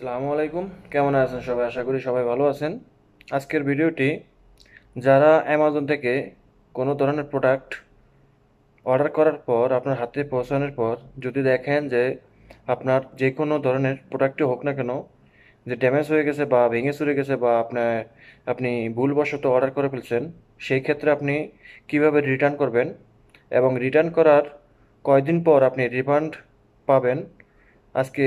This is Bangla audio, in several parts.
আসসালামু আলাইকুম। কেমন আছেন সবাই? আশা করি সবাই ভালো আছেন। আজকের ভিডিওটি, যারা অ্যামাজন থেকে কোনো ধরনের প্রোডাক্ট অর্ডার করার পর, আপনার হাতে পৌঁছানোর পর, যদি দেখেন যে আপনার যে কোনো ধরনের প্রোডাক্টই হোক না কেন, যে ড্যামেজ হয়ে গেছে বা ভেঙে চুরে গেছে বা আপনার আপনি ভুলবশত অর্ডার করে ফেলছেন, সেই ক্ষেত্রে আপনি কীভাবে রিটার্ন করবেন এবং রিটার্ন করার কয়দিন পর আপনি রিফান্ড পাবেন? আজকে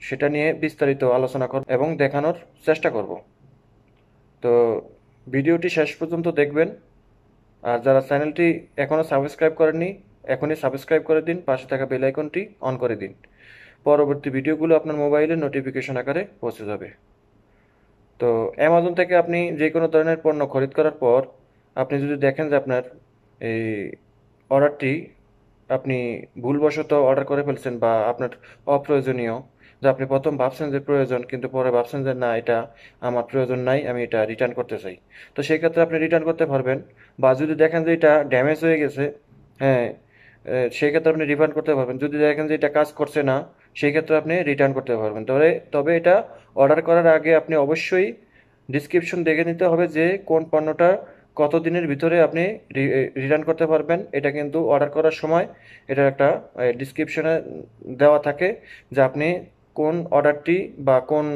সেটা নিয়ে বিস্তারিত আলোচনা করব এবং দেখানোর চেষ্টা করব। তো ভিডিওটি শেষ পর্যন্ত দেখবেন। আর যারা চ্যানেলটি এখনও সাবস্ক্রাইব করেননি, এখনই সাবস্ক্রাইব করে দিন, পাশে থাকা বেল আইকনটি অন করে দিন। পরবর্তী ভিডিওগুলো আপনার মোবাইলে নোটিফিকেশন আকারে পৌঁছে যাবে। তো অ্যামাজন থেকে আপনি যে কোনো ধরনের পণ্য খরিদ করার পর আপনি যদি দেখেন যে আপনার এই অর্ডারটি আপনি ভুলবশত অর্ডার করে ফেলছেন বা আপনার অপ্রয়োজনীয় যে আপনি প্রথম ভাবছেন যে প্রয়োজন, কিন্তু পরে ভাবছেন যে না, এটা আমার প্রয়োজন নাই, আমি এটা রিটার্ন করতে চাই। তো সেই ক্ষেত্রে আপনি রিটার্ন করতে পারবেন, বা যদি দেখেন যে এটা ড্যামেজ হয়ে গেছে হ্যাঁ সেই ক্ষেত্রে আপনি রিফান্ড করতে পারবেন। যদি দেখেন যে এটা কাজ করছে না, সেই ক্ষেত্রে আপনি রিটার্ন করতে পারবেন। তবে তবে এটা অর্ডার করার আগে আপনি অবশ্যই ডিসক্রিপশন দেখে নিতে হবে যে কোন পণ্যটা কত দিনের ভিতরে আপনি রিটার্ন করতে পারবেন। এটা কিন্তু অর্ডার করার সময় এটা একটা ডিসক্রিপশনে দেওয়া থাকে যে আপনি কোন অর্ডারটি বা কোন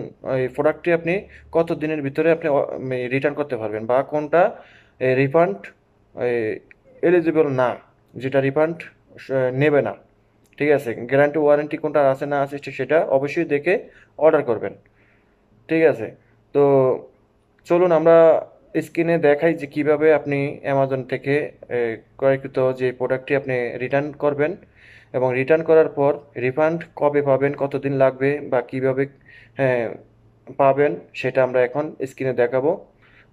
প্রোডাক্টটি আপনি কত দিনের ভিতরে আপনি রিটার্ন করতে পারবেন বা কোনটা রিফান্ড এলিজিবল না, যেটা রিফান্ড নেবে না। ঠিক আছে? গ্যারান্টি ওয়ারেন্টি কোনটা আছে না আছে সেটা অবশ্যই দেখে অর্ডার করবেন। ঠিক আছে? তো চলুন আমরা স্ক্রিনে দেখাই যে কীভাবে আপনি অ্যামাজন থেকে ক্রয়কৃত যে প্রোডাক্টটি আপনি রিটার্ন করবেন। এবং রিটার্ন করার পর রিফান্ড কবে পাবেন, কতদিন লাগবে বা কীভাবে পাবেন সেটা আমরা এখন স্ক্রিনে দেখাবো।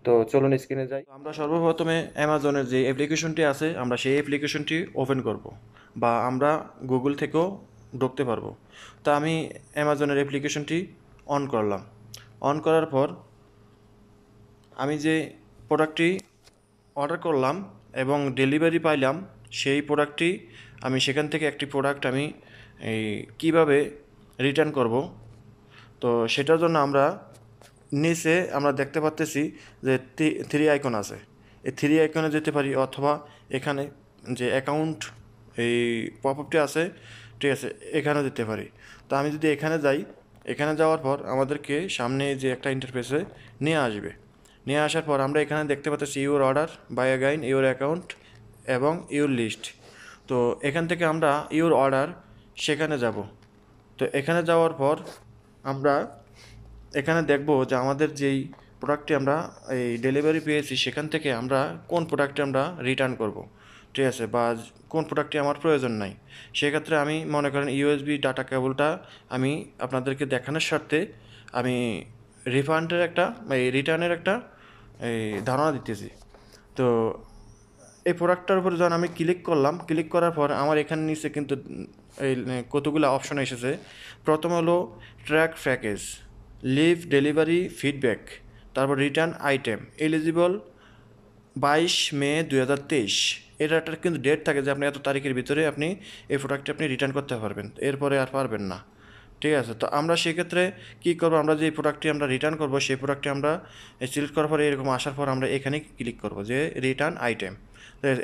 তো চলুন স্ক্রিনে যাই। আমরা সর্বপ্রথমে অ্যামাজনের যে অ্যাপ্লিকেশনটি আছে, আমরা সেই অ্যাপ্লিকেশনটি ওপেন করব বা আমরা গুগল থেকেও ঢুকতে পারব। তা আমি অ্যামাজনের অ্যাপ্লিকেশনটি অন করলাম। অন করার পর আমি যে প্রোডাক্টটি অর্ডার করলাম এবং ডেলিভারি পাইলাম, সেই প্রোডাক্টটি আমি সেখান থেকে একটি প্রোডাক্ট আমি এই কীভাবে রিটার্ন করব? তো সেটার জন্য আমরা নিচে আমরা দেখতে পাচ্তেছি যে থ্রি আইকন আছে। এই থ্রি আইকনে যেতে পারি অথবা এখানে যে অ্যাকাউন্ট এই পপ আছে, ঠিক আছে, এখানে যেতে পারি। তো আমি যদি এখানে যাই, এখানে যাওয়ার পর আমাদেরকে সামনে যে একটা ইন্টারফেসে নিয়ে আসবে। নিয়ে আসার পর আমরা এখানে দেখতে পাচ্ছি your order buy again your account এবং ইউর লিস্ট তো এখান থেকে আমরা ইউর অর্ডার সেখানে যাব। তো এখানে যাওয়ার পর আমরা এখানে দেখব যে আমাদের যেই প্রোডাক্টটি আমরা এই ডেলিভারি পেয়েছি, সেখান থেকে আমরা কোন প্রোডাক্টটি আমরা রিটার্ন করব। ঠিক আছে, বা কোন প্রোডাক্টটি আমার প্রয়োজন নাই। সেক্ষেত্রে আমি মনে করেন ইউএসবি ডাটা কেবলটা আমি আপনাদেরকে দেখানোর স্বার্থে আমি রিফান্ডের একটা, এই রিটার্নের একটা, এই ধারণা দিতেছি। তো এই প্রোডাক্টটার উপরে যখন আমি ক্লিক করলাম ক্লিক করার পর আমার এখানে নিচে কিন্তু এই কতগুলো অপশন এসেছে। প্রথম হলো track package leave delivery feedback তারপর রিটার্ন আইটেম এলিজিবল বাইশ মে দুই হাজার তেইশ। এটা একটা কিন্তু ডেট থাকে যে আপনি এত তারিখের ভিতরে আপনি এই প্রোডাক্টটি আপনি রিটার্ন করতে পারবেন, এরপরে আর পারবেন না। ঠিক আছে, তো আমরা সেক্ষেত্রে কী করব? আমরা যে প্রোডাক্টটি আমরা রিটার্ন করব, সেই প্রোডাক্টটি আমরা সিলেক্ট করার পরে এরকম আসার পর আমরা এখানে ক্লিক করব যে রিটার্ন আইটেম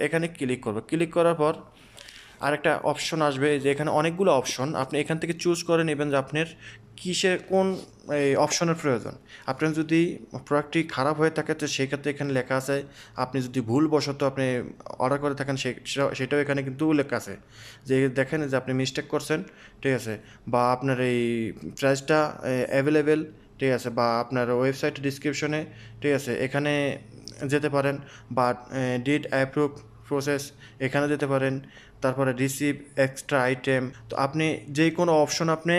এখানে ক্লিক করব। ক্লিক করার পর আরেকটা অপশন আসবে যে এখানে অনেকগুলো অপশন আপনি এখান থেকে চুজ করে নেবেন যে আপনার কিসের কোন, এই অপশনের প্রয়োজন? আপনার যদি প্রোডাক্টটি খারাপ হয়ে থাকে, তো সেই ক্ষেত্রে এখানে লেখা আছে, আপনি যদি ভুলবশত আপনি অর্ডার করে থাকেন সেটাও এখানে কিন্তু উল্লেখ আছে। যে দেখেন যে আপনি মিস্টেক করছেন, ঠিক আছে? বা আপনার এই প্রাইসটা অ্যাভেলেবেল ঠিক আছে? বা আপনার ওয়েবসাইট ডিসক্রিপশনে ঠিক আছে? এখানে যেতে পারেন, বা ডিড অ্যাপ্রুভ প্রসেস এখানে যেতে পারেন। তারপরে রিসিভ এক্সট্রা আইটেম তো আপনি যে কোনো অপশন আপনি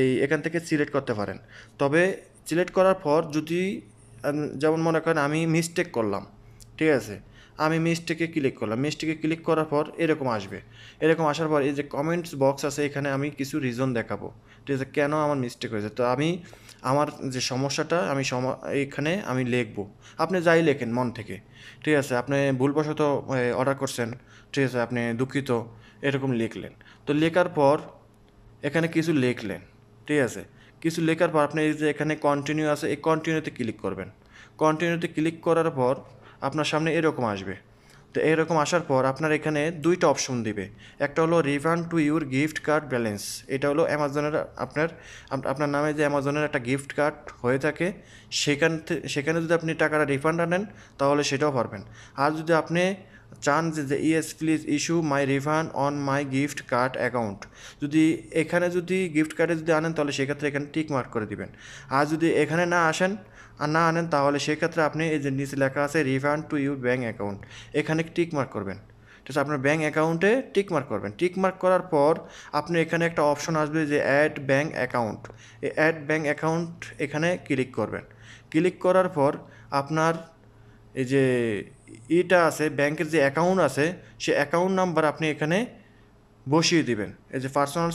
এই এখান থেকে সিলেক্ট করতে পারেন। তবে সিলেক্ট করার পর যদি যেমন মনে করেন আমি মিস্টেক করলাম, ঠিক আছে? আমি মিস্টেকে ক্লিক করলাম। মিস্টেকে ক্লিক করার পর এরকম আসবে। এরকম আসার পর এই যে কমেন্টস বক্স আছে, এখানে আমি কিছু রিজন দেখাবো। ঠিক আছে? কেন আমার মিস্টেক হয়েছে? তো আমি, আমার যে সমস্যাটা, আমি সম এইখানে আমি লিখব। আপনি যাই লেখেন মন থেকে। ঠিক আছে? আপনি ভুলবশত অর্ডার করছেন। ঠিক আছে? আপনি দুঃখিত। এরকম লিখলেন। তো লেখার পর এখানে কিছু লিখলেন। ঠিক আছে। কিছু লেখার পর আপনি এই যে এখানে কন্টিনিউ আছে, এই কন্টিনিউতে ক্লিক করবেন। কন্টিনিউতে ক্লিক করার পর আপনার সামনে এরকম আসবে। তো এরকম আসার পর আপনার এখানে দুইটা অপশন দিবে। একটা হলো refund to your gift card balance এটা হলো অ্যামাজনের আপনার আপনার নামে যে অ্যামাজনের একটা গিফট কার্ড হয়ে থাকে, সেখান সেখানে যদি আপনি টাকাটা রিফান্ড আনেন তাহলে সেটাও পারবেন। আর যদি আপনি চান যে yes please issue my refund on my gift card account যদি এখানে যদি গিফট কার্ডে যদি আনেন, তাহলে সেক্ষেত্রে এখানে টিক মার্ক করে দিবেন। আর যদি এখানে না আসেন আর না আনেন, তাহলে সেক্ষেত্রে আপনি এই যে নিচে লেখা আছে refund to your bank account এখানে টিক মার্ক করবেন। ঠিক আছে, আপনার ব্যাঙ্ক অ্যাকাউন্টে টিক মার্ক করবেন। টিক মার্ক করার পর আপনি এখানে একটা অপশন আসবে যে অ্যাড ব্যাঙ্ক অ্যাকাউন্ট এই অ্যাড ব্যাঙ্ক অ্যাকাউন্ট এখানে ক্লিক করবেন। ক্লিক করার পর আপনার এই যে ইটা আছে ব্যাংকের যে অ্যাকাউন্ট আছে, সে অ্যাকাউন্ট নাম্বার আপনি এখানে বসিয়ে দিবেন। এই যে পার্সোনাল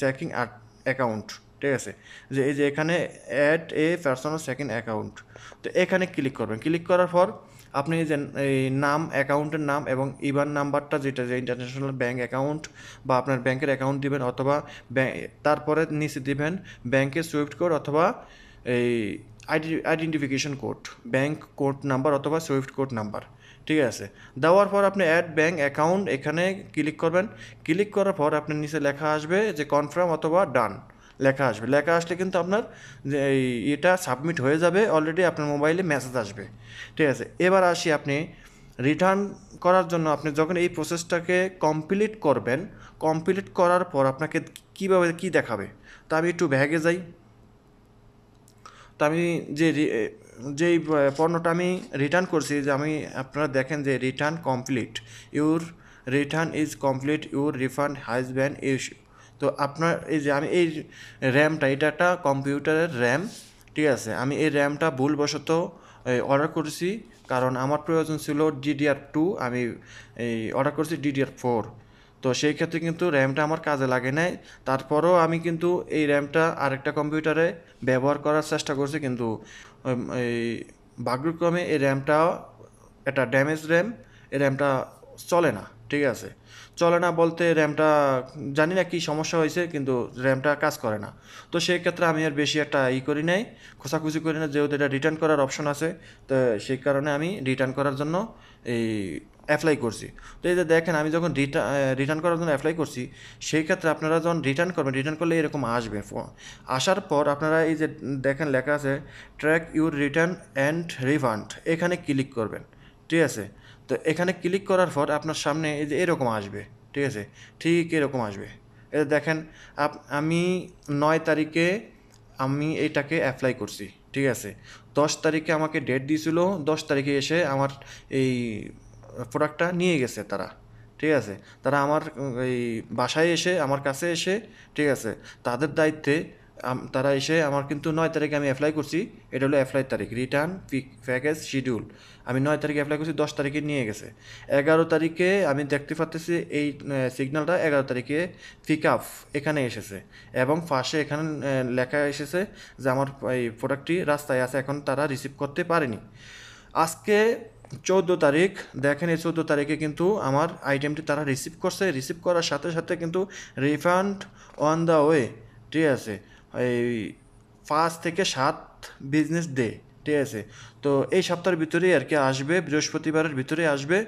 চেকিং অ্যাকাউন্ট ঠিক আছে? যে এই যে এখানে add a personal second account তো এখানে ক্লিক করবেন। ক্লিক করার পর আপনি যে, এই নাম অ্যাকাউন্টের নাম এবং ইবান নাম্বারটা যেটা, যে ইন্টারন্যাশনাল ব্যাঙ্ক অ্যাকাউন্ট বা আপনার ব্যাংকের অ্যাকাউন্ট দিবেন অথবা তারপরে নিচে দিবেন ব্যাংকের সুইফট কোড অথবা এই identification code bank code number অথবা সুইফট কোড নাম্বার ঠিক আছে? দেওয়ার পর আপনি অ্যাড ব্যাঙ্ক অ্যাকাউন্ট এখানে ক্লিক করবেন। ক্লিক করার পর আপনার নিচে লেখা আসবে যে কনফার্ম অথবা ডান লেখা আসবে। লেখা আসলে কিন্তু আপনার এটা সাবমিট হয়ে যাবে অলরেডি আপনার মোবাইলে মেসেজ আসবে। ঠিক আছে? এবার আসি আপনি রিটার্ন করার জন্য আপনি যখন এই প্রসেসটাকে কমপ্লিট করবেন কমপ্লিট করার পর আপনাকে কীভাবে কী দেখাবে? তা আমি একটু ব্যাগে যাই। তো আমি যে যেই পণ্যটা আমি রিটার্ন করছি, যে আমি আপনারা দেখেন যে return complete your return is complete your refund has been issue তো আপনার এই যে আমি এই র্যামটা, এটা একটা কম্পিউটারের র্যাম, ঠিক আছে? আমি এই র্যামটা ভুলবশত অর্ডার করেছি কারণ আমার প্রয়োজন ছিল ডিডিআর টু আমি এই অর্ডার করেছি ডিডিআর ফোর তো সেই ক্ষেত্রে কিন্তু র্যামটা আমার কাজে লাগে নাই। তারপরও আমি কিন্তু এই র্যামটা আরেকটা কম্পিউটারে ব্যবহার করার চেষ্টা করছি, কিন্তু এই ভাগ্যক্রমে এই র্যামটা একটা ড্যামেজ র্যাম এই র্যামটা চলে না, ঠিক আছে? চলে না বলতে র্যামটা, জানি না কী সমস্যা হয়েছে, কিন্তু র্যামটা কাজ করে না। তো সেই ক্ষেত্রে আমি আর বেশি একটা ই করি নাই, খোঁচাখুচি করি না, যেহেতু এটা রিটার্ন করার অপশন আছে, তো সেই কারণে আমি রিটার্ন করার জন্য এই অ্যাপ্লাই করছি। তো এই যে দেখেন, আমি যখন রিটার্ন করার জন্য অ্যাপ্লাই করছি, সেই ক্ষেত্রে আপনারা যখন রিটার্ন করবেন রিটার্ন করলে এরকম আসবে। আসার পর আপনারা এই যে দেখেন লেখা আছে track your return and refund এখানে ক্লিক করবেন, ঠিক আছে? তো এখানে ক্লিক করার পর আপনার সামনে এই যে এরকম আসবে, ঠিক আছে? ঠিক এরকম আসবে। এটা দেখেন, আপ আমি নয় তারিখে আমি এটাকে অ্যাপ্লাই করছি, ঠিক আছে? দশ তারিখে আমাকে ডেট দিয়েছিল দশ তারিখে এসে আমার এই প্রোডাক্টটা নিয়ে গেছে তারা, ঠিক আছে? তারা আমার এই বাসায় এসে, আমার কাছে এসে, ঠিক আছে? তাদের দায়িত্বে তারা এসে আমার কিন্তু নয় তারিখে আমি অ্যাপ্লাই করছি। এটা হলো অ্যাপ্লাই তারিখ রিটার্ন প্যাকেজ শিডিউল আমি নয় তারিখে অ্যাপ্লাই করছি, দশ তারিখে নিয়ে গেছে। এগারো তারিখে আমি দেখতে পাচ্তেছি এই সিগন্যালটা এগারো তারিখে পিক আপ এখানে এসেছে। এবং ফার্স্টে এখানে লেখা এসেছে যে আমার, এই প্রোডাক্টটি রাস্তায় আছে, এখন তারা রিসিভ করতে পারেনি। আজকে চৌদ্দো তারিখ, দেখেন এই চৌদ্দো তারিখে কিন্তু আমার আইটেমটি তারা রিসিভ করছে। রিসিভ করার সাথে সাথে কিন্তু রিফান্ড অন দ্য ওয়ে ঠিক আছে? এই পাঁচ থেকে সাত বিজনেস ডে ঠিক আছে? তো এই সপ্তাহের ভিতরেই আর কি আসবে, বৃহস্পতিবারের ভিতরে আসবে,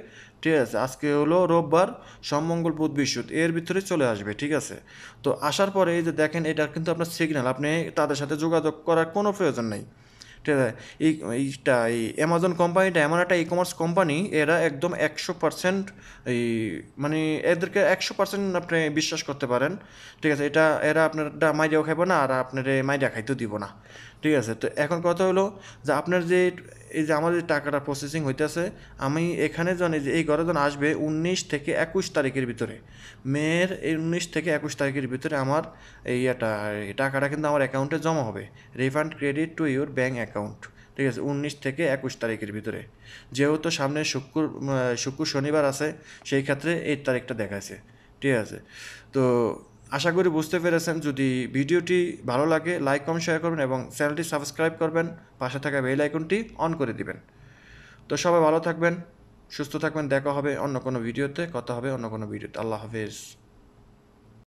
ঠিক আছে? আজকে হলো রোববার সমঙ্গল বুধ, বৃহস্পতি, এর ভিতরে চলে আসবে, ঠিক আছে? তো আসার পরে এই যে দেখেন এটা কিন্তু আপনার সিগন্যাল আপনি তাদের সাথে যোগাযোগ করার কোনো প্রয়োজন নেই। এইটা, এই অ্যামাজন কোম্পানিটা এমন একটা ই কমার্স কোম্পানি এরা একদম একশো পার্সেন্ট এই মানে এদেরকে একশো পার্সেন্ট আপনি বিশ্বাস করতে পারেন। ঠিক আছে, এটা, এরা আপনার মাইডিয়াও খাইব না, আর আপনার মাইডিয়া খাইতেও দিব না। ঠিক আছে, তো এখন কথা হলো যে আপনার যে এই যে আমার যে টাকাটা প্রসেসিং হইতেছে, আমি এখানে জানি যে এই ঘরে আসবে উনিশ থেকে একুশ তারিখের ভিতরে। মেয়ের এই উনিশ থেকে একুশ তারিখের ভিতরে আমার এই টাকাটা কিন্তু আমার অ্যাকাউন্টে জমা হবে। Refund credit to your bank account ঠিক আছে, উনিশ থেকে একুশ তারিখের ভিতরে। যেহেতু সামনে শুক্র শুক্র শনিবার আছে, সেই ক্ষেত্রে এই তারিখটা দেখাচ্ছে ঠিক আছে, তো আশা করি বুঝতে পেরেছেন। যদি ভিডিওটি ভালো লাগে লাইক কম শেয়ার করবেন এবং চ্যানেলটি সাবস্ক্রাইব করবেন। পাশে থাকা বেল আইকনটি অন করে দিবেন। তো সবাই ভালো থাকবেন, সুস্থ থাকবেন। দেখা হবে অন্য কোনো ভিডিওতে কথা হবে অন্য কোনো ভিডিওতে আল্লাহ হাফেজ।